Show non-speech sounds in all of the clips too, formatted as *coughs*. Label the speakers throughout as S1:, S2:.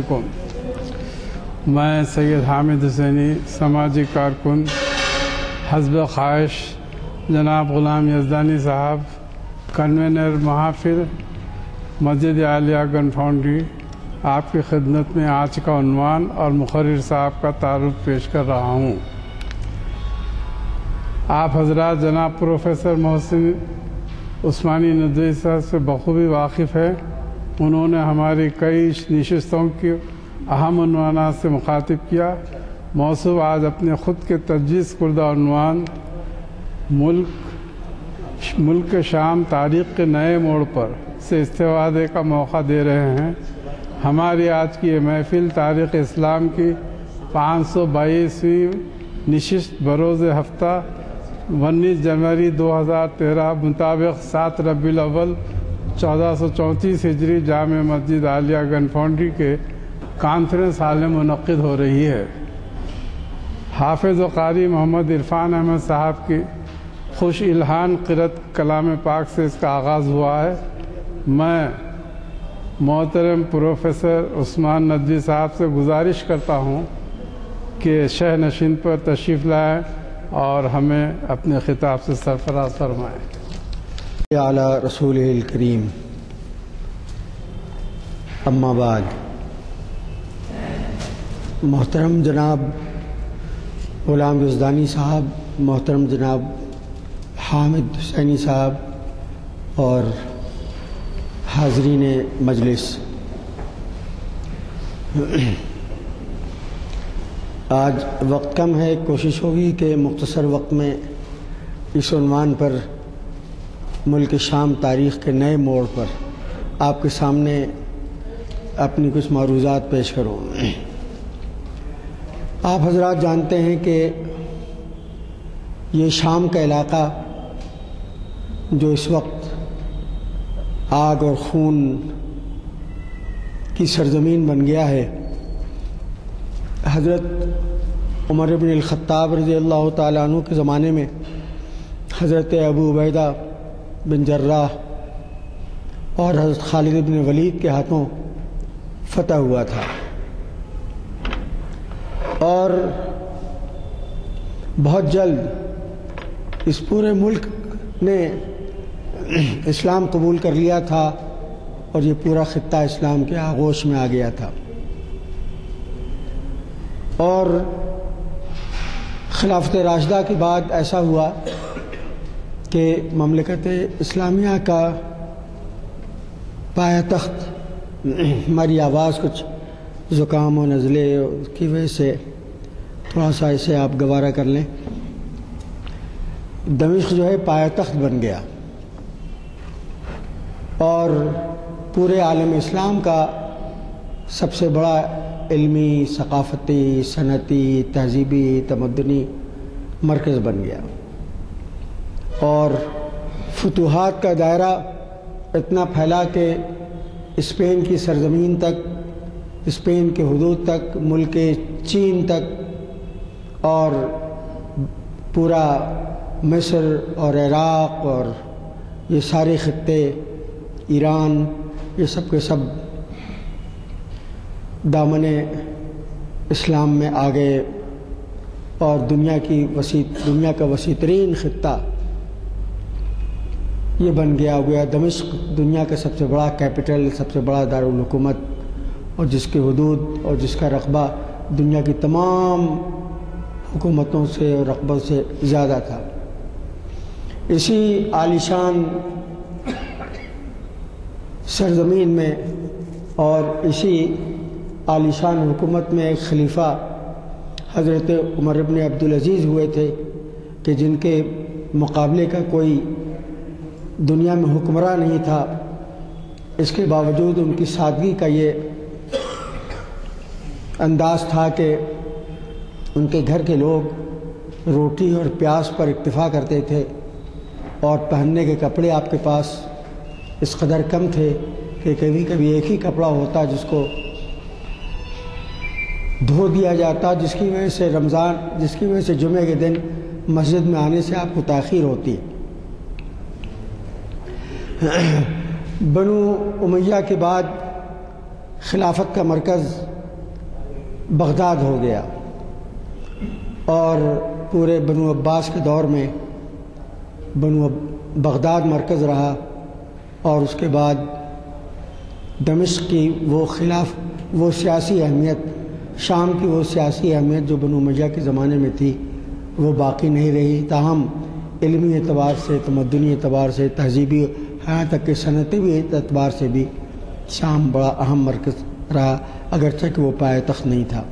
S1: वालेकुम मैं सैयद हामिद हुसैनी समाजी कारकुन, हजब ख्वाहिश, जनाब ग़ुलाम यजदानी साहब, कन्वेनर महाफिर, मस्जिद आलिया गन फाउंड्री, आपकी खिदमत में आज का उन्वान और मुखर्र साहब का तारुफ पेश कर रहा हूँ। आप हजरात जनाब प्रोफेसर मोहसिन उस्मानी नदवी साहब से बखूबी वाकिफ़ है। उन्होंने हमारी कई नशस्तों की अहम उनवाना से मुखातिब किया। मौसू आज अपने ख़ुद के तजवीज़ करदा मुल्क मुल्क शाम तारीख़ के नए मोड़ पर से इस्तेवादे का मौका दे रहे हैं। हमारी आज की ये महफिल तारीख़ इस्लाम की पाँच सौ बाईसवीं नशस्त बरोज़ हफ़्ता, उन्नीस जनवरी 2013 मुताबिक सात रबी अव्वल चौदह सौ चौंतीस हिजरी जाम मस्जिद आलिया गन फाउंड्री के कॉन्फ्रेंस हाल में मुनद हो रही है। हाफिज़ कारी मोहम्मद इरफान अहमद साहब की खुश इल्हान किरत कलाम पाक से इसका आगाज़ हुआ है। मैं मोहतरम प्रोफेसर उस्मान नदवी साहब से गुजारिश करता हूँ कि शह नशीन पर तशरीफ़ लाएँ और हमें अपने खिताब से सरफराज फरमाएँ।
S2: रसूल करीम अम्माबाद मोहतरम जनाब ग़ुलाम यजदानी साहब मोहतरम जनाब हामिद हुसैनी साहब और हाजरीन मजलिस आज वक्त कम है कोशिश होगी कि मुख्तसर वक्त में इस पर मुल्क शाम तारीख़ के नए मोड़ पर आपके सामने अपनी कुछ मरूज़ात पेश करूँ। आप हजरात जानते हैं कि ये शाम का इलाका जो इस वक्त आग और खून की सरजमीन बन गया है, हज़रत उमर बिन ख़त्ताब रज़ी अल्लाह तु के ज़माने में हज़रत अबू उबैदा बिन जर्राह और हज़रत खालिद बिन वलीद के हाथों फतह हुआ था। और बहुत जल्द इस पूरे मुल्क ने इस्लाम कबूल कर लिया था और ये पूरा ख़त्ता इस्लाम के आगोश में आ गया था। और खिलाफत राशदा के बाद ऐसा हुआ कि ममलकत इस्लामिया का पाया तख्त, हमारी आवाज़ कुछ ज़ुकाम और नज़ले की वजह से थोड़ा सा इसे आप गवारा कर लें। दमिश्क जो है पाया तख्त बन गया। और पूरे आलम इस्लाम का सबसे बड़ा इल्मी, सकाफ़ती, सनती, तहजीबी, तमदनी मरकज़ बन गया। और फतूहत का दायरा इतना फैला कि स्पेन की सरजमीन तक, स्पेन के हदूद तक, मुल्क चीन तक और पूरा मिस्र और इराक़ और ये सारे ख़त्े ईरान, ये सब के सब दामन इस्लाम में आ गए और दुनिया की वसी दुनिया का वसी तरीन ख़त्ता ये बन गया हो गया। दमिश्क दुनिया का सबसे बड़ा कैपिटल, सबसे बड़ा दारकूमत और जिसके हदूद और जिसका रकबा दुनिया की तमाम हुकूमतों से और रकबों से ज़्यादा था। इसी आलिशान सरजमीन में और इसी आलिशान हुकूमत में एक खलीफा हज़रत उमर इबन अब्दुल अज़ीज़ हुए थे कि जिनके मुकाबले का कोई दुनिया में हुक्मरान नहीं था। इसके बावजूद उनकी सादगी का ये अंदाज था कि उनके घर के लोग रोटी और प्यास पर इक्तफ़ा करते थे और पहनने के कपड़े आपके पास इस कदर कम थे कि कभी कभी एक ही कपड़ा होता जिसको धो दिया जाता, जिसकी वजह से रमज़ान, जिसकी वजह से जुमे के दिन मस्जिद में आने से आपको ताख़ीर होती। *coughs* बनु उमैया के बाद खिलाफत का मरकज़ बगदाद हो गया और पूरे बनु अब्बास के दौर में बनु बगदाद मरकज़ रहा और उसके बाद दमिश्क की वो खिलाफ, वो सियासी अहमियत, शाम की वो सियासी अहमियत जो बनु मैया के ज़माने में थी, वो बाकी नहीं रही। ताहम इल्मी एतबार से, तमदनी एतबार से, तहजीबी यहाँ तक कि सनती भी एतबार से भी शाम बड़ा अहम मरकज़ रहा अगरचे कि वो पाए तख्त नहीं था।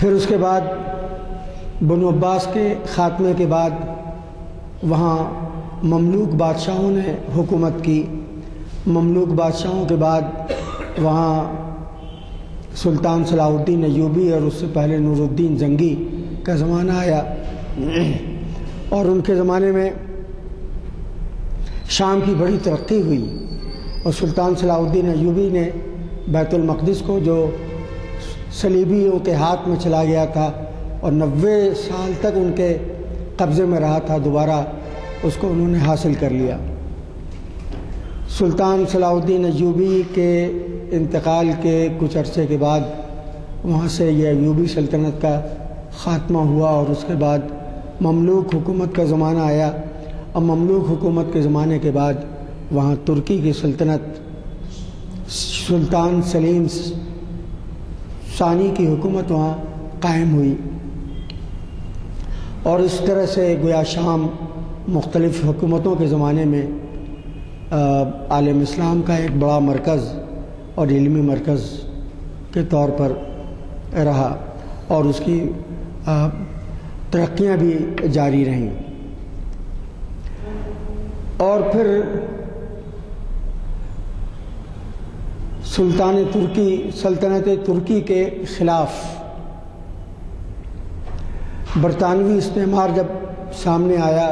S2: फिर उसके बाद बनु अब्बास के ख़ात्मे के बाद वहाँ ममलूक बादशाहों ने हुकूमत की। ममलूक बादशाहों के बाद वहाँ सुल्तान सलाहुद्दीन अयूबी और उससे पहले नूरुद्दीन जंगी का ज़माना आया। और उनके ज़माने में शाम की बड़ी तरक्की हुई और सुल्तान सलाउद्दीन अयूबी ने बैतुलमक़दस को, जो सलीबियों के हाथ में चला गया था और नब्बे साल तक उनके कब्ज़े में रहा था, दोबारा उसको उन्होंने हासिल कर लिया। सुल्तान सलाउद्दीन अयूबी के इंतकाल के कुछ अरसे के बाद वहाँ से यह अयूबी सल्तनत का ख़ात्मा हुआ और उसके बाद ममलूक हुकूमत का ज़माना आया। और ममलूक हुकूमत के ज़माने के बाद वहाँ तुर्की की सल्तनत सुल्तान सलीम सानी की हुकूमत वहाँ कायम हुई। और इस तरह से गोया शाम मुख्तलिफ़ हुकूमतों के ज़माने में आलम इस्लाम का एक बड़ा मरकज़ और इलमी मरकज़ के तौर पर रहा और उसकी तरक्याँ भी जारी रहीं। और फिर सुल्तान तुर्की, सल्तनत तुर्की के ख़िलाफ़। बरतानवी इस्तेमार जब सामने आया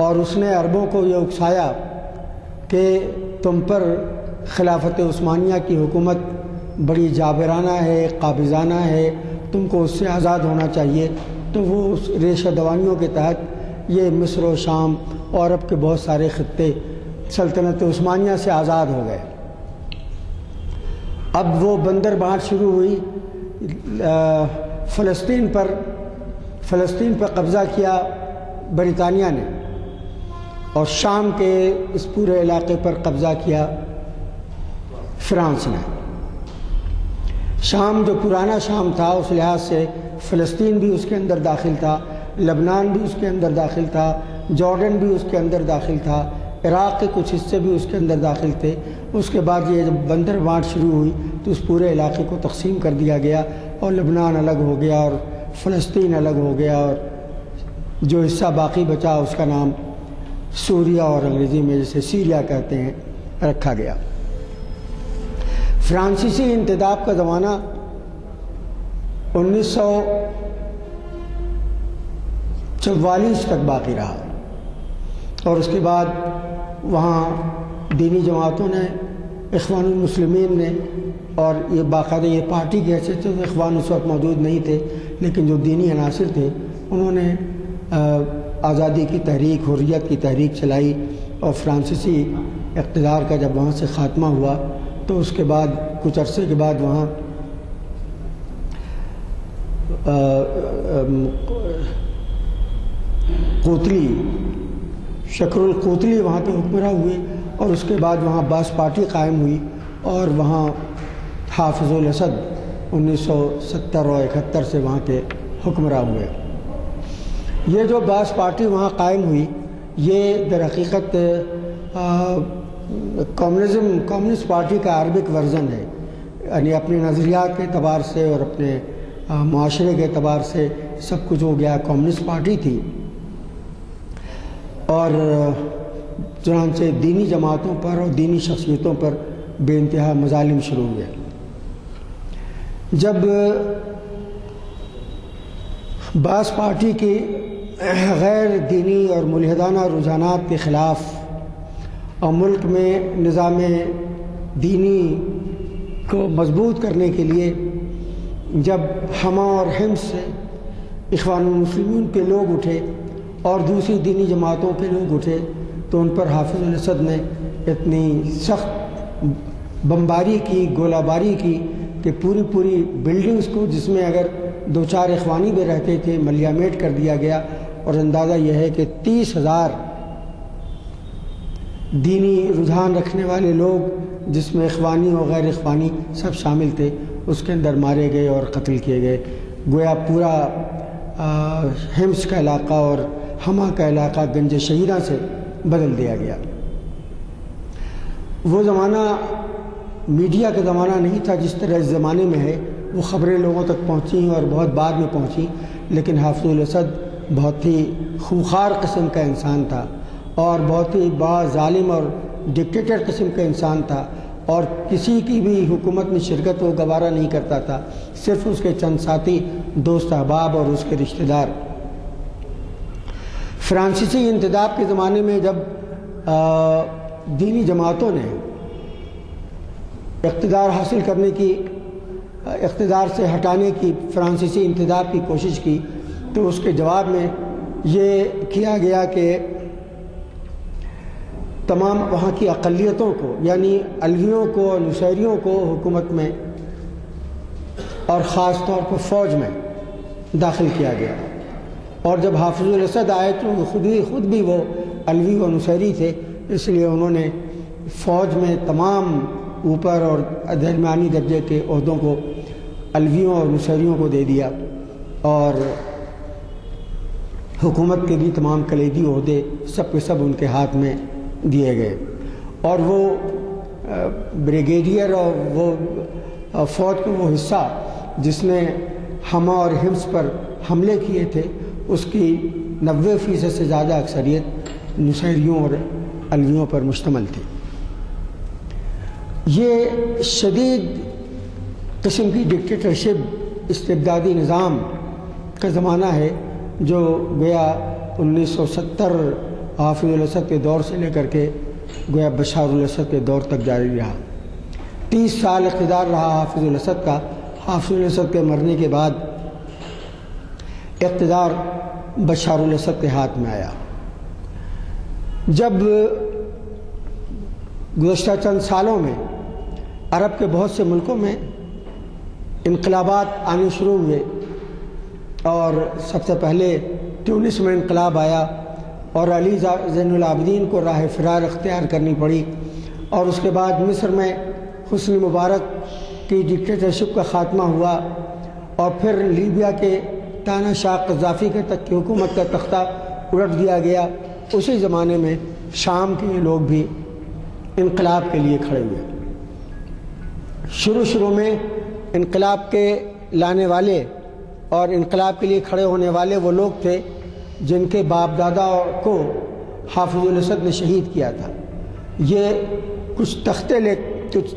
S2: और उसने अरबों को ये उकसाया कि तुम पर खिलाफत उस्मानिया की हुकूमत बड़ी जाबराना है, काबिजाना है, तुमको उससे आज़ाद होना चाहिए। तो वो उस रेशा दवाइयों के तहत ये मिस्र व शाम और अरब के बहुत सारे ख़त्े सल्तनत उस्मानिया से आज़ाद हो गए। अब वो बंदर बाँट शुरू हुई फ़लस्तीन पर फ़लस्तीन पर कब्ज़ा किया बरतानिया ने और शाम के इस पूरे इलाके पर कब्ज़ा किया फ्रांस ने। शाम जो पुराना शाम था, उस लिहाज से फ़लस्तीन भी उसके अंदर दाखिल था, लबनान भी उसके अंदर दाखिल था जॉर्डन भी उसके अंदर दाखिल था, इराक़ के कुछ हिस्से भी उसके अंदर दाखिल थे। उसके बाद ये जब बंदर बाँट शुरू हुई तो उस पूरे इलाके को तकसीम कर दिया गया और लबनान अलग हो गया और फ़लस्तीन अलग हो गया और जो हिस्सा बाकी बचा उसका नाम सूरिया और अंग्रेज़ी में जैसे सीरिया कहते हैं, रखा गया। फ्रांसीसी इंतदाब का ज़माना उन्नीस सौ चवालीस तक बाकी रहा। और उसके बाद वहाँ दीनी जमातों ने इखवान ने, और ये बाकायदा ये पार्टी के ऐसे थे तो इखवान उस वक्त मौजूद नहीं थे, लेकिन जो दीनी अनासर थे, उन्होंने आज़ादी की तहरीक, हुर्रियत की तहरीक चलाई और फ्रांसीसी इकतदार का जब वहाँ से ख़ात्मा हुआ तो उसके बाद, कुछ अरसे के बाद वहाँ कोतली शकरुल कोतली वहाँ के हुक्मरा हुए और उसके बाद वहाँ बास पार्टी कायम हुई और वहाँ हाफिजुल असद 1970 और इकहत्तर से वहाँ के हुक्मरा हुए। ये जो बास पार्टी वहाँ कायम हुई, ये दरहकीकत कम्युनिज़म, कम्युनिस्ट पार्टी का अरबिक वर्जन है। यानी अपने नज़रियात के अतबार से और अपने माशरे के अतबार से सब कुछ हो गया। कम्युनिस्ट पार्टी थी। और चुनानचे दीनी जमातों पर और दीनी शख्सियतों पर बेानतहा मजालिम शुरू हुए। जब, बास पार्टी की गैर दीनी और मुलहदाना रुझानात के ख़िलाफ़ और मुल्क में निज़ाम दीनी को मज़बूत करने के लिए जब हमा और हिम्स से इखवान मुस्लिम के लोग उठे और दूसरी दीनी जमातों के लोग उठे तो उन पर हाफिज असद ने इतनी सख्त बमबारी की, गोलाबारी की कि पूरी पूरी बिल्डिंग्स को, जिसमें अगर दो चार अखवानी भी रहते थे, मलियामेट कर दिया गया। और अंदाज़ा यह है कि तीस हज़ार दीनी रुझान रखने वाले लोग, जिसमें अखवानी और गैर इखवानी सब शामिल थे, उसके अंदर मारे गए और कत्ल किए गए। गोया पूरा हिम्स का इलाका और हमा का इलाका गंज शहीदा से बदल दिया गया। वो ज़माना मीडिया का ज़माना नहीं था, जिस तरह इस ज़माने में है, वो ख़बरें लोगों तक पहुँची और बहुत बाद में पहुँची, लेकिन हाफुल असद बहुत ही खूखार किस्म का इंसान था और बहुत ही बालिम और डिक्टेटर कस्म का इंसान था और किसी की भी हुकूमत में शिरकत वो गवारा नहीं करता था, सिर्फ़ उसके चंद साथी, दोस्त अहबाब और उसके रिश्तेदार। फ्रांसीसी इंतजाब के ज़माने में जब आ, दीनी जमातों ने इकतदार हासिल करने की इकतदार से हटाने की फ्रांसीसी इंतजाब की कोशिश की तो उसके जवाब में ये किया गया कि तमाम वहाँ की अकलीतों को यानी अलवियों को नुसैरियों को हुकूमत में और ख़ास तौर पर फ़ौज में दाखिल किया गया। और जब हाफिजुल असद आए तो खुद ही खुद भी वो अलवी व नुसैरी थे, इसलिए उन्होंने फ़ौज में तमाम ऊपर और दरमियानी दर्जे के अहदों को, अलवियों और नुसैरियों को दे दिया। और हुकूमत के भी तमाम कलेदी अहदे सब के सब उनके हाथ में दिए गए। और वो ब्रिगेडियर और वो फौज का वो हिस्सा जिसने हमा और हिम्स पर हमले किए थे उसकी नबे फ़ीसद से ज़्यादा अक्सरियत नुसैरियों और अलवियों पर मुश्तमल थी। ये शदीद किस्म की डिक्टेटरशिप, इस्तबदादी निज़ाम का ज़माना है, जो गया 1970 हाफिज असद के दौर से लेकर के गोया बशारसद के दौर तक जारी रहा। तीस साल इकतदार रहा हाफिज असद का। हाफिज असद के मरने के बाद इकतदार बशार असद के हाथ में आया। जब गुजशत चंद सालों में अरब के बहुत से मुल्कों में इनकलाबात आने शुरू हुए और सबसे पहले ट्यूनिस में इनकलाब आया और अली जैनआबदीन को राह फ़रार अख्तियार करनी पड़ी और उसके बाद मिस्र में हसन मुबारक की डिक्टेटरशिप का ख़ात्मा हुआ और फिर लीबिया के ताना शाह कजाफ़ी के तक की हुकूमत का तख्ता उलट दिया गया। उसी ज़माने में शाम के लोग भी इनकलाब के लिए खड़े हुए। शुरू शुरू में इनकलाब के लाने वाले और इनकलाब के लिए खड़े होने वाले वो लोग थे जिनके बाप दादा को हाफिजुल असद ने शहीद किया था। ये कुछ तख्ते ले, कुछ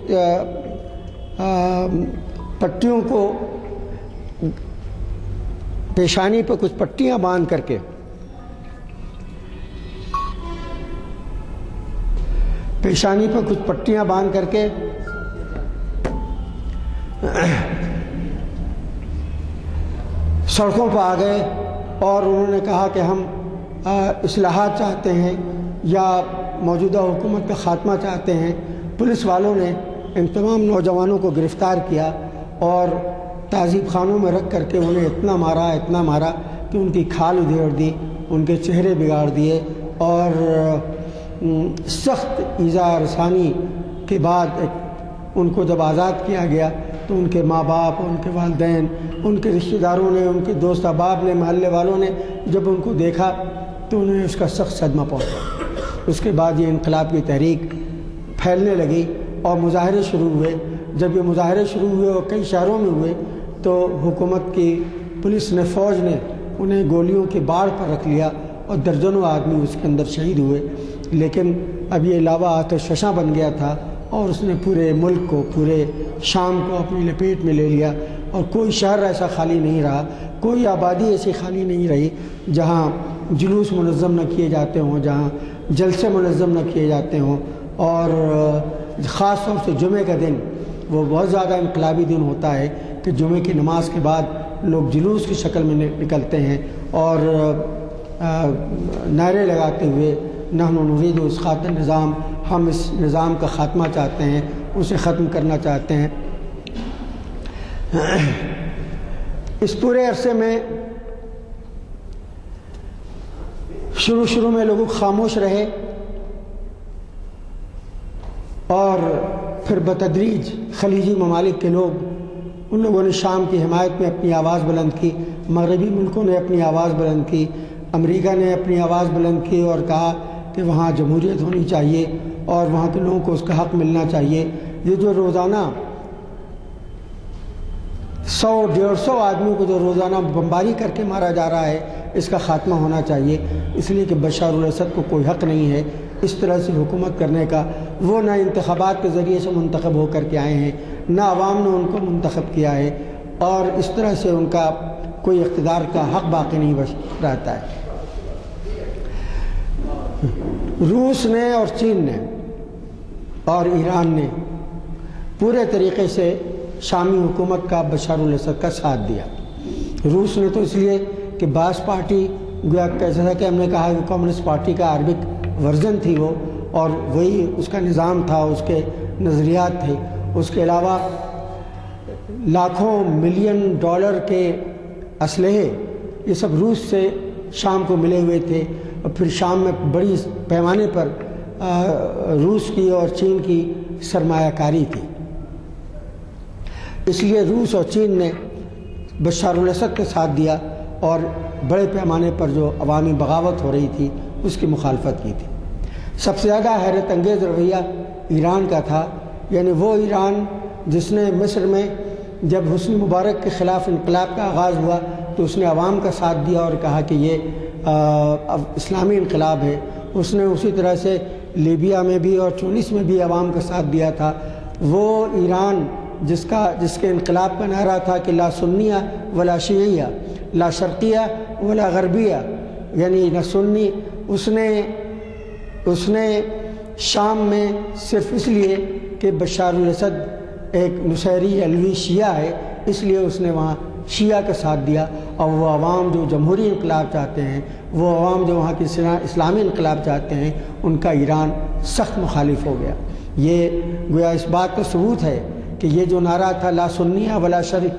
S2: पट्टियों को पेशानी पर कुछ पट्टियाँ बाँध करके। पेशानी पर कुछ पट्टियाँ बाँध करके। सड़कों पर आ गए और उन्होंने कहा कि हम असलाहत चाहते हैं या मौजूदा हुकूमत का खात्मा चाहते हैं। पुलिस वालों ने इन तमाम नौजवानों को गिरफ़्तार किया और तहजीब खानों में रख करके उन्हें इतना मारा इतना मारा कि उनकी खाल उधेड़ दी, उनके चेहरे बिगाड़ दिए और सख्त ईज़ा रसानी के बाद उनको जब आज़ाद किया गया तो उनके माँ बाप उनके वालदेन, उनके रिश्तेदारों ने, उनके दोस्त अहबाब ने, महल्ले वालों ने जब उनको देखा तो उन्हें उसका सख्त सदमा पहुँचा। उसके बाद ये इनकलाब की तहरीक फैलने लगी और मुजाहरे शुरू हुए। जब ये मुजाहरे शुरू हुए और कई शहरों में हुए तो हुकूमत की पुलिस ने, फ़ौज ने उन्हें गोलियों के बाढ़ पर रख लिया और दर्जनों आदमी उसके अंदर शहीद हुए। लेकिन अब ये लावा आतशा बन गया था और उसने पूरे मुल्क को, पूरे शाम को अपनी लपेट में ले लिया और कोई शहर ऐसा खाली नहीं रहा, कोई आबादी ऐसी खाली नहीं रही जहाँ जुलूस मनज़म न किए जाते हों, जहाँ जलसे मनज़म न किए जाते हों। और ख़ास तौर से जुमे का दिन वो बहुत ज़्यादा इनकलाबी दिन होता है कि जुमे की नमाज़ के बाद लोग जुलूस की शक्ल में निकलते हैं और नारे लगाते हुए नहन उस उसख़ात निज़ाम, हम इस निज़ाम का ख़ात्मा चाहते हैं, उसे ख़त्म करना चाहते हैं। इस पूरे अरसे में शुरू शुरू में लोग खामोश रहे और फिर बतदरीज खलीजी ममालिक के लोग, उन लोगों ने शाम की हमायत में अपनी आवाज़ बुलंद की। मगरबी मुल्कों ने अपनी आवाज़ बुलंद की, अमेरिका ने अपनी आवाज़ बुलंद की और कहा कि वहाँ जमहूरीत होनी चाहिए और वहाँ के लोगों को उसका हक मिलना चाहिए। ये जो रोज़ाना सौ, डेढ़ सौ आदमियों को जो रोज़ाना बम्बारी करके मारा जा रहा है, इसका ख़ात्मा होना चाहिए। इसलिए कि बशार असद को कोई हक़ नहीं है। इस तरह से हुकूमत करने का, वो ना इंतबात के ज़रिए से मंतखब होकर के आए हैं, ना आवाम ने उनको मंतखब किया है, और इस तरह से उनका कोई इकतदार का हक बाकी नहीं बच रहता है। रूस ने और चीन ने और ईरान ने पूरे तरीके से शामी हुकूमत का बशार असद का साथ दिया। रूस ने तो इसलिए कि बास पार्टी था कि हमने कहा कि कम्युनिस्ट पार्टी का अरबिक वर्जन थी वो, और वही उसका निज़ाम था, उसके नज़रियात थे। उसके अलावा लाखों मिलियन डॉलर के असलहे, ये सब रूस से शाम को मिले हुए थे। और फिर शाम में बड़ी पैमाने पर रूस की और चीन की सरमाकारी थी। इसलिए रूस और चीन ने बशार के साथ दिया, और बड़े पैमाने पर जो अवामी बगावत हो रही थी उसकी मुखालफत की थी। सबसे ज़्यादा हैरत अंगेज़ रवैया ईरान का था। यानी वो ईरान जिसने मिस्र में जब हुसन मुबारक के ख़िलाफ़ इनकलाब का आगाज़ हुआ तो उसने आवाम का साथ दिया और कहा कि ये अब इस्लामी इनकलाब है। उसने उसी तरह से लीबिया में भी और चूनिस में भी आवाम का साथ दिया था। वो ईरान जिसका, जिसके इनकलाब का नारा था कि ला सुन्निया वला शिया, ला शर्किया वला गरबिया, यानी न सुन्नी उसने उसने शाम में सिर्फ़ इसलिए कि बशार असद एक नुसैरी अलवी शिया है, इसलिए उसने वहाँ शिया का साथ दिया। और वो आवाम जो जमहूरी इनकलाब चाहते हैं, वो आवाम जो वहाँ की इस्लामी इनकलाब चाहते हैं, उनका ईरान सख्त मुखालिफ हो गया। ये गोया इस बात का सबूत है कि ये जो नारा था ला सुन्निया वला शरी,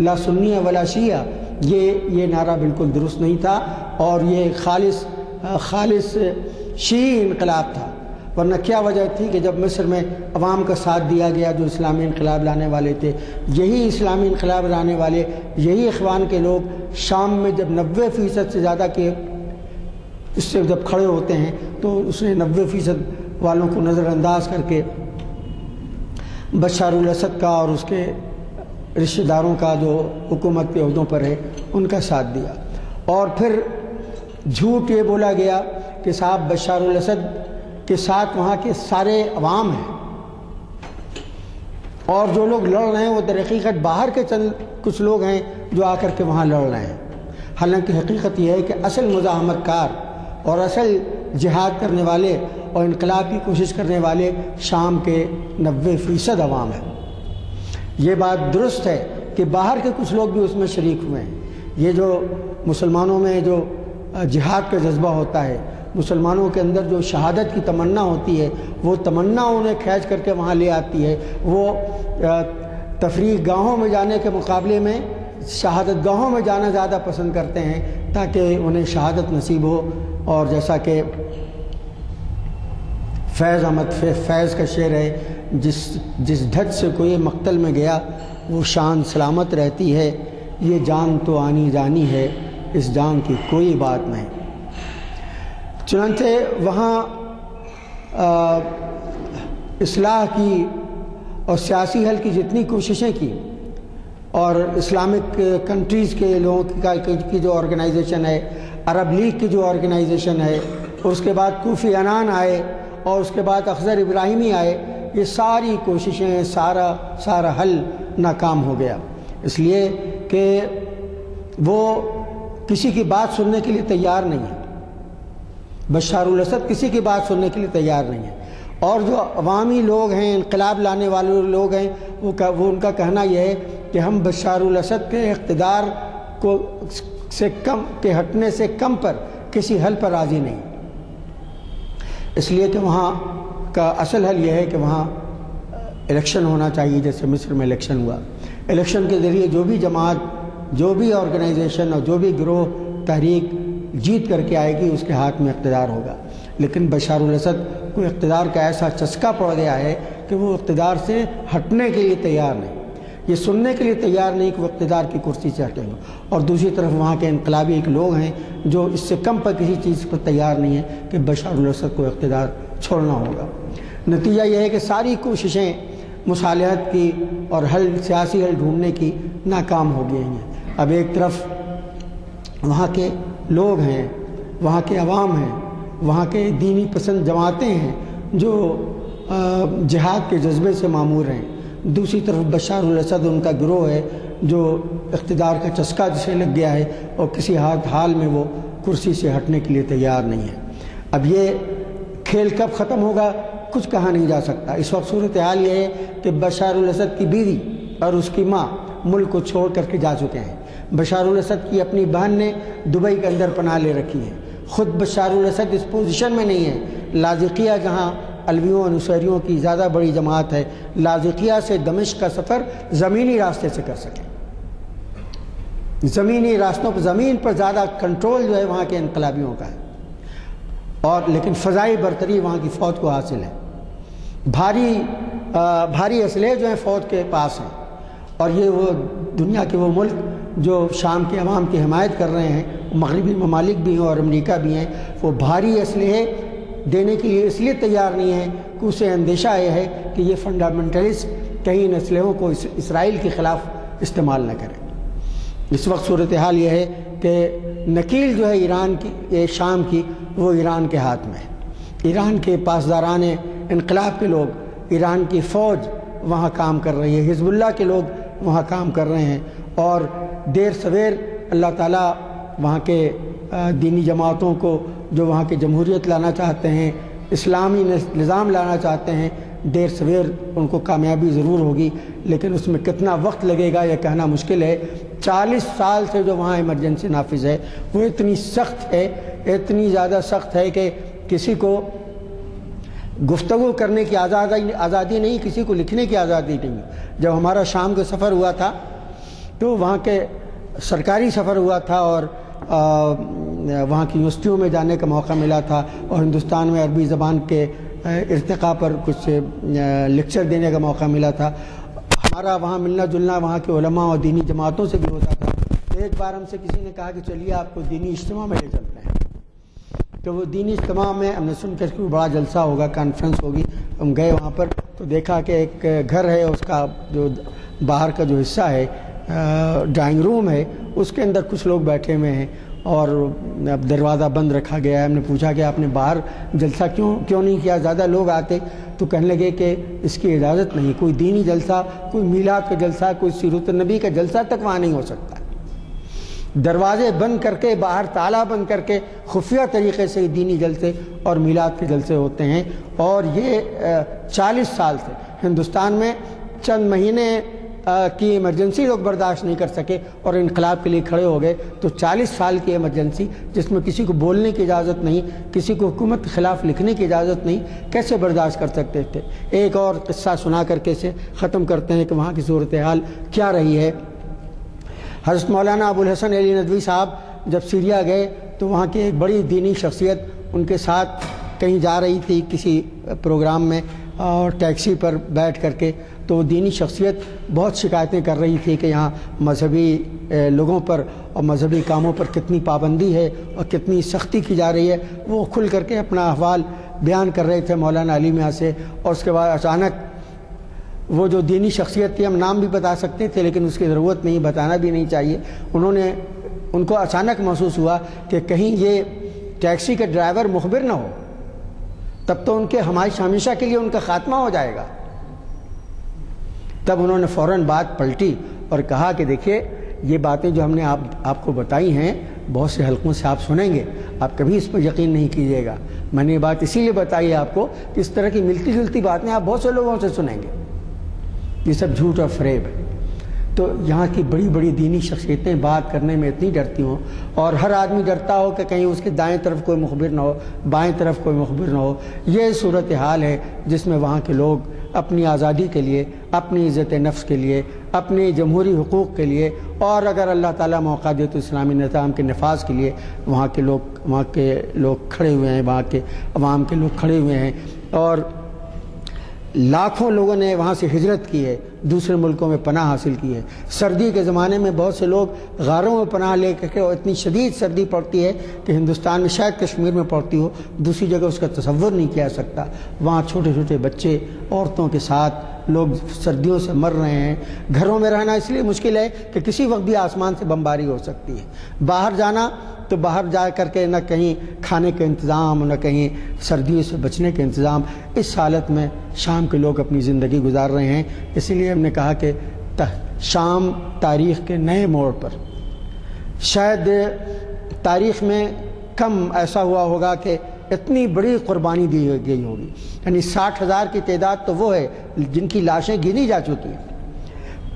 S2: ला सुन्निया वला शिया, ये ये नारा बिल्कुल दुरुस्त नहीं था। और ये खालिस खालिस शी इनकलाब था। वरना क्या वजह थी कि जब मिस्र में अवाम का साथ दिया गया, जो इस्लामी इनकलाब लाने वाले थे, यही इस्लामी इनकलाब लाने वाले, यही अखवान के लोग शाम में जब नब्बे फ़ीसद से ज़्यादा के इससे जब खड़े होते हैं तो उसने नब्बे फ़ीसद वालों को नज़रअंदाज करके बशार असद का और उसके रिश्तेदारों का जो हुकूमत के अहदों पर है, उनका साथ दिया। और फिर झूठ ये बोला गया कि साहब बशार असद के साथ वहाँ के सारे अवाम हैं। और जो लोग लड़ रहे हैं, वो दर हकीकत बाहर के चंद कुछ लोग हैं जो आकर के वहाँ लड़ रहे हैं। हालाँकि हकीकत यह है कि असल मुजामत कार और असल जिहाद करने वाले और इनकलाब की कोशिश करने वाले शाम के नबे फ़ीसद अवाम है। ये बात दुरुस्त है कि बाहर के कुछ लोग भी उसमें शरीक हुए हैं। ये जो मुसलमानों में जो जिहाद का जज्बा होता है। मुसलमानों के अंदर जो शहादत की तमन्ना होती है, वो तमन्ना उन्हें खींच करके वहाँ ले आती है। वो तफरी गाहों में जाने के मुकाबले में, शहादत गाहों में जाना ज़्यादा पसंद करते हैं, ताकि उन्हें शहादत नसीब हो और जैसा कि फैज़ अहमद फैज़ का शेर है, जिस जिस ढट से कोई मकतल में गया, वो शान सलामत रहती है, ये जान तो आनी जानी है। इस जान की कोई बात नहीं। चुनते वहाँ इसलाह की और सियासी हल की जितनी कोशिशें की और इस्लामिक कंट्रीज़ के लोगों की, की जो ऑर्गेनाइजेशन है अरब लीग की जो ऑर्गेनाइजेशन है उसके बाद कोफ़ी अनान आए और उसके बाद अखज़र इब्राहिमी आए ये सारी कोशिशें सारा सारा हल नाकाम हो गया। इसलिए कि वो किसी की बात सुनने के लिए तैयार नहीं है। बशारुल असद किसी की बात सुनने के लिए तैयार नहीं है। और जो अवामी लोग हैं इनकलाब लाने वाले लोग हैं वो का, वो उनका कहना यह है कि हम बशारुल असद के इकतदार को से कम के हटने से कम पर किसी हल पर राज़ी नहीं। इसलिए कि वहाँ का असल हल यह है कि वहाँ इलेक्शन होना चाहिए जैसे मिस्र में इलेक्शन हुआ। इलेक्शन के ज़रिए जो भी जमात जो भी ऑर्गेनाइजेशन और जो भी ग्रोह, तहरीक जीत करके आएगी, उसके हाथ में इकतदार होगा। लेकिन बशारुल असद को इकतदार का ऐसा चस्का पड़ गया है कि वो इकतदार से हटने के लिए तैयार नहीं। ये सुनने के लिए तैयार नहीं कि वो इकतदार की कुर्सी से हटेंगे और दूसरी तरफ़ वहाँ के इनकलाबी एक लोग हैं जो इससे कम पर किसी चीज़ पर तैयार नहीं है कि बशारुल असद को इकतदार छोड़ना होगा। नतीजा यह है कि सारी कोशिशें मुसालहत की और हल, सियासी हल ढूँढने की नाकाम हो गई हैं। अब एक तरफ़ वहाँ के लोग हैं, वहाँ के अवाम हैं, वहाँ के दीनी पसंद जमातें हैं जो जिहाद के जज्बे से मामूर हैं। दूसरी तरफ़ बशार असद उनका गिरोह है, जो इकतदार का चस्का जिसे लग गया है और किसी हाथ, हाल में वो कुर्सी से हटने के लिए तैयार नहीं है। अब ये खेल कब ख़त्म होगा, कुछ कहा नहीं जा सकता। इस वक्त सूरत हाल ये है कि बशार असद की बीवी और उसकी माँ मुल्क को छोड़ करके जा चुके हैं। बशारुल असद की अपनी बहन ने दुबई के अंदर पनाह ले रखी है। ख़ुद बशारुल असद इस पोजीशन में नहीं है। लाजिकिया जहाँ अलवियों और नुसैरियों की ज़्यादा बड़ी जमात है लाजिकिया से दमिश का सफ़र ज़मीनी रास्ते से कर सकें। ज़मीनी रास्तों पर ज़मीन पर ज़्यादा कंट्रोल जो है वहाँ के इनकलाबियों का है। और लेकिन फ़जाई बरतरी वहाँ की फ़ौज को हासिल है। भारी आ, भारी असलहे जो हैं फ़ौज के पास हैं। और ये वो दुनिया के वो मुल्क जो शाम के अवाम की हमायत कर रहे हैं, मगरबी ममालिक भी हैं और अमरीका भी हैं, वो भारी इसलिए देने के लिए इसलिए तैयार नहीं है कि उसे अंदेशा यह है कि ये फंडामेंटलिस्ट कहीं इन को इसराइल के ख़िलाफ़ इस्तेमाल न करें। इस वक्त सूरत हाल यह है कि नकील जो है ईरान की शाम की, वो ईरान के हाथ में है। ईरान के पासदारान इनकलाब के लोग, ईरान की फ़ौज वहाँ काम कर रही है हिजबुल्ला के लोग वहाँ काम कर रहे हैं और देर सवेर अल्लाह ताला वहाँ के दीनी जमातों को जो वहाँ के जमहूरीत लाना चाहते हैं, इस्लामी निज़ाम लाना चाहते हैं, देर सवेर उनको कामयाबी ज़रूर होगी। लेकिन उसमें कितना वक्त लगेगा यह कहना मुश्किल है। चालीस साल से जो वहाँ इमरजेंसी नाफिज है, वो इतनी सख्त है, इतनी ज़्यादा सख्त है कि किसी को गुफ्तु करने की आज़ादी आज़ादी नहीं, किसी को लिखने की आज़ादी नहीं। जब हमारा शाम का सफ़र हुआ था तो वहाँ के सरकारी सफ़र हुआ था और वहाँ की यूनिवर्सिटियों में जाने का मौका मिला था और हिंदुस्तान में अरबी ज़बान के इरतका पर कुछ लेक्चर देने का मौका मिला था। हमारा वहाँ मिलना जुलना वहाँ के उलमा और दीनी जमातों से भी होता था। एक बार हमसे किसी ने कहा कि चलिए आपको दीनी इज्तम में ले चलते हैं। तो वो दीनी इज्तम में हमने सुन कर बड़ा जलसा होगा कॉन्फ्रेंस होगी। हम गए वहाँ पर तो देखा कि एक घर है, उसका जो बाहर का जो हिस्सा है ड्राइंग रूम है, उसके अंदर कुछ लोग बैठे हुए हैं और अब दरवाज़ा बंद रखा गया है, हमने पूछा कि आपने बाहर जलसा क्यों क्यों नहीं किया? ज़्यादा लोग आते तो कहने लगे कि इसकी इजाज़त नहीं, कोई दीनी जलसा, कोई मीलाद का जलसा, कोई सीरत नबी का जलसा तक वहाँ नहीं हो सकता। दरवाजे बंद करके, बाहर ताला बंद करके, खुफिया तरीके से दीनी जलसे और मिलाद के जलसे होते हैं। और ये चालीस साल से, हिंदुस्तान में चंद महीने की इमरजेंसी लोग बर्दाश्त नहीं कर सके और इनकलाब के लिए खड़े हो गए। तो 40 साल की इमरजेंसी जिसमें किसी को बोलने की इजाज़त नहीं, किसी को हुकूमत के ख़िलाफ़ लिखने की इजाज़त नहीं, कैसे बर्दाश्त कर सकते थे? एक और किस्सा सुना करके से ख़त्म करते हैं कि वहाँ की सूरत हाल क्या रही है। हज़रत मौलाना अबुल हसन अली नदवी साहब जब सीरिया गए तो वहाँ की एक बड़ी दीनी शख्सियत उनके साथ कहीं जा रही थी किसी प्रोग्राम में, और टैक्सी पर बैठ करके तो दीनी शख्सियत बहुत शिकायतें कर रही थी कि यहाँ मजहबी लोगों पर और मजहबी कामों पर कितनी पाबंदी है और कितनी सख्ती की जा रही है, वो खुल करके अपना अहवाल बयान कर रहे थे मौलाना अली मियाँ से। और उसके बाद अचानक वो जो दीनी शख्सियत थी, हम नाम भी बता सकते थे, लेकिन उसकी ज़रूरत नहीं, बताना भी नहीं चाहिए। उन्होंने, उनको अचानक महसूस हुआ कि कहीं ये टैक्सी के ड्राइवर मुखबिर ना हो, तब तो उनके हमारी हमेशा के लिए उनका खात्मा हो जाएगा। तब उन्होंने फ़ौरन बात पलटी और कहा कि देखिए, ये बातें जो हमने आप, आपको बताई हैं, बहुत से हलकों से आप सुनेंगे। आप कभी इस पर यकीन नहीं कीजिएगा। मैंने ये बात इसीलिए बताई है आपको कि इस तरह की मिलती जुलती बातें आप बहुत से लोगों से सुनेंगे। ये सब झूठ और फरेब है। तो यहाँ की बड़ी बड़ी दीनी शख्सियतें बात करने में इतनी डरती हों और हर आदमी डरता हो कि कहीं उसके दाएँ तरफ़ कोई मुखबिर ना हो, बाएँ तरफ़ कोई मुखबिर ना हो। ये सूरत हाल है जिसमें वहाँ के लोग अपनी आज़ादी के लिए, अपनी इज़्ज़त नफ्स के लिए, अपने जमहूरी हकूक़ के लिए और अगर अल्लाह ताला मौका दे तो इस्लामी निज़ाम के नफाज के लिए, वहाँ के लोग, वहाँ के लोग खड़े हुए हैं, वहाँ के अवाम के लोग खड़े हुए हैं और लाखों लोगों ने वहाँ से हिजरत की है, दूसरे मुल्कों में पनाह हासिल की है। सर्दी के ज़माने में बहुत से लोग गारों में पनाह ले करके और इतनी शदीद सर्दी पड़ती है कि हिंदुस्तान में शायद कश्मीर में पड़ती हो, दूसरी जगह उसका तस्वर नहीं किया सकता। वहाँ छोटे छोटे बच्चे, औरतों के साथ लोग सर्दियों से मर रहे हैं। घरों में रहना इसलिए मुश्किल है कि किसी वक्त भी आसमान से बमबारी हो सकती है। बाहर जाना तो बाहर जा करके न कहीं खाने के इंतज़ाम, न कहीं सर्दियों से बचने के इंतज़ाम। इस हालत में शाम के लोग अपनी ज़िंदगी गुजार रहे हैं। इसीलिए हमने कहा कि शाम तारीख़ के नए मोड़ पर। शायद तारीख़ में कम ऐसा हुआ होगा कि इतनी बड़ी कुर्बानी दी गई होगी। यानी साठ हज़ार की तादाद तो वो है जिनकी लाशें गिनी जा चुकी हैं।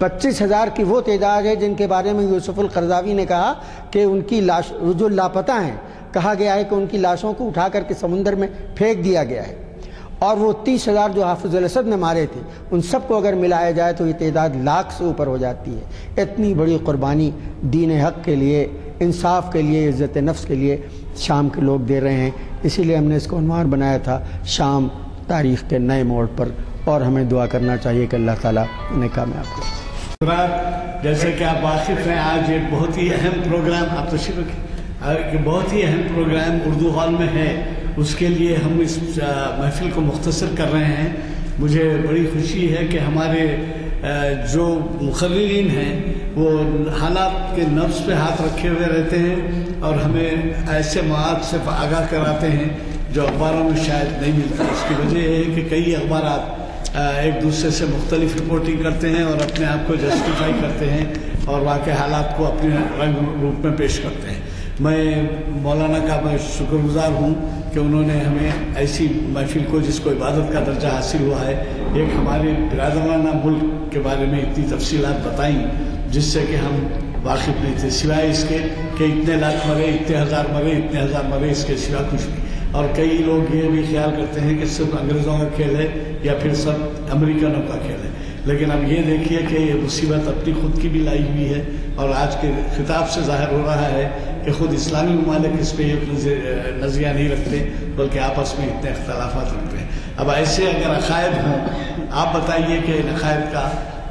S2: पच्चीस हज़ार की वो तदाद है जिनके बारे में यूसुफुल करजावी ने कहा कि उनकी लाश, जो लापता हैं, कहा गया है कि उनकी लाशों को उठा करके समुंदर में फेंक दिया गया है। और वो तीस हज़ार जो हाफिज़ असद ने मारे थे, उन सबको अगर मिलाया जाए तो ये तादाद लाख से ऊपर हो जाती है। इतनी बड़ी कुर्बानी दीन हक के लिए, इंसाफ के लिए, इज़्ज़त नफ्स के लिए शाम के लोग दे रहे हैं। इसीलिए हमने इसको अनुमान बनाया था शाम तारीख़ के नए मोड़ पर। और हमें दुआ करना चाहिए कि अल्लाह ताला ने कामयाब करें।
S3: जैसे कि आप वाकिफ हैं, आज एक बहुत ही अहम प्रोग्राम, आप तशीफ रखें बहुत ही अहम प्रोग्राम उर्दू हॉल में है, उसके लिए हम इस महफिल को मुख्तसर कर रहे हैं। मुझे बड़ी खुशी है कि हमारे जो मुखर्रीन हैं, वो हालात के नफ्स पे हाथ रखे हुए रहते हैं और हमें ऐसे मवाद से आगाह कराते हैं जो अखबारों में शायद नहीं मिलता। इसकी वजह यह है कि कई अखबार एक दूसरे से मुख्तलिफ़ रिपोर्टिंग करते हैं और अपने आप को जस्टिफाई करते हैं और वहाँ के हालात को अपने रंग रूप में पेश करते हैं। मैं मौलाना का मैं शुक्रगुजार हूँ कि उन्होंने हमें ऐसी महफिल को जिसको इबादत का दर्जा हासिल हुआ है, एक हमारे बिरादराना मुल्क के बारे में इतनी तफसीलात बताई, जिससे कि हम वाकिफ नहीं थे। सिवाय इसके कि इतने लाख मरे, इतने हज़ार मरे, इतने हज़ार मरे, इसके सिवा कुछ नहीं। और कई लोग ये भी ख्याल करते हैं कि सिर्फ़ अंग्रेज़ों का खेल है या फिर सब अमेरिकनों का खेल है। लेकिन अब ये देखिए कि ये मुसीबत अपनी खुद की भी लाई हुई है और आज के खिताब से ज़ाहिर हो रहा है कि खुद इस्लामी ममालिक इस पर नज़रिया नहीं रखते, बल्कि आपस में इतने अख्तलाफा रखते हैं। अब ऐसे अगर अकायद हों, आप बताइए कि इन अकायद का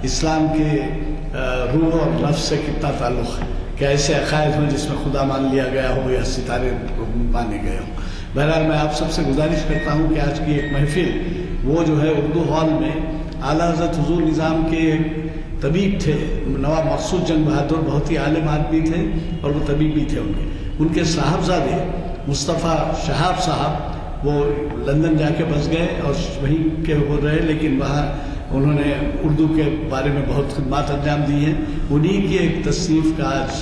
S3: इस्लाम के रूह और नफ्स से कितना ताल्लुक़ है? कि ऐसे अकायद हों जिसमें खुदा मान लिया गया हो या सितारे माने गए हों? बहरहाल, मैं आप सबसे गुजारिश करता हूँ कि आज की एक महफिल, वो जो है उर्दू हॉल में आला हज़रत हजूर निज़ाम के तबीब थे, नवाब मकसूद जंग बहादुर बहुत ही आलम आदमी थे और वो तबीब भी थे उनके। उनके साहबजादे मुस्तफ़ा शहाब साहब, वो लंदन जाके बस गए और वहीं के वो रहे, लेकिन वहाँ उन्होंने उर्दू के बारे में बहुत खदमात अंजाम दी हैं। उन्हीं की एक तसनीफ़ का आज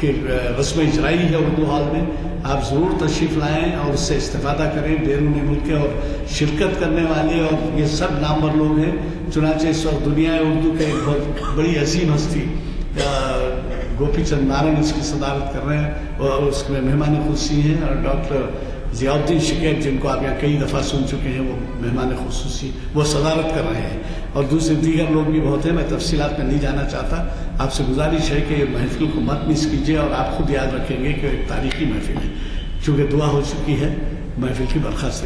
S3: की रस्म इजराई है उर्दू हॉल में। आप ज़रूर तशरीफ़ लाएँ और उससे इस्तेफादा करें। बैरून मुल्क के और शिरकत करने वाले और ये सब नामवर लोग हैं। चुनाचे इस वक्त दुनिया उर्दू के एक बहुत बड़ी अजीम हस्ती। गोपी चंद नारायण इसकी सदारत कर रहे हैं और उसमें मेहमान खुशी हैं और डॉक्टर जियाउद्दीन शिकैत, जिनको आप यहाँ कई दफ़ा सुन चुके हैं, वो मेहमान खसूसी वो सदारत कर रहे हैं। और दूसरे दीगर लोग भी बहुत हैं, मैं तफसीत में नहीं जाना चाहता। आपसे गुजारिश है कि महफिल को मत मिस कीजिए और आप खुद याद रखेंगे कि एक तारीखी महफिल है। चूँकि दुआ हो चुकी है, महफिल की बर्खास्त